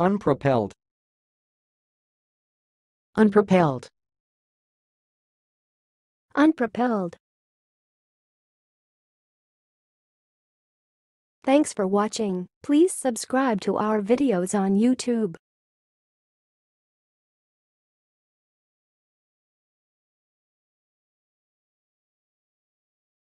Unpropelled. Unpropelled. Unpropelled. Thanks for watching. Please subscribe to our videos on YouTube.